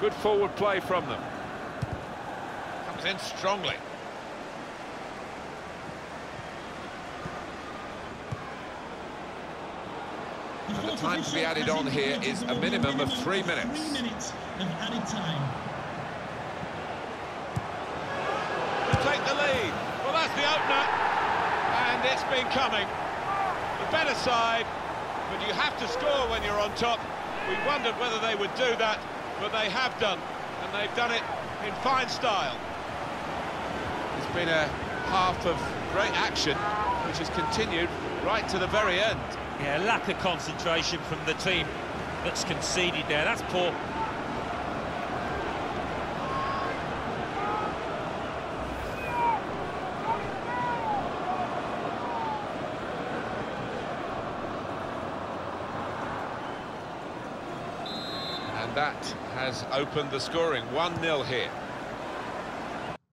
Good forward play from them. Comes in strongly. And the time to be added on here is a minimum of three minutes. Three minutes of added time. Take the lead. Well, that's the opener. And it's been coming. The better side, but you have to score when you're on top. We wondered whether they would do that, but they have done. And they've done it in fine style. It's been a half of great action, which has continued right to the very end. Yeah, lack of concentration from the team that's conceded there. That's poor. And that has opened the scoring. 1-0 here.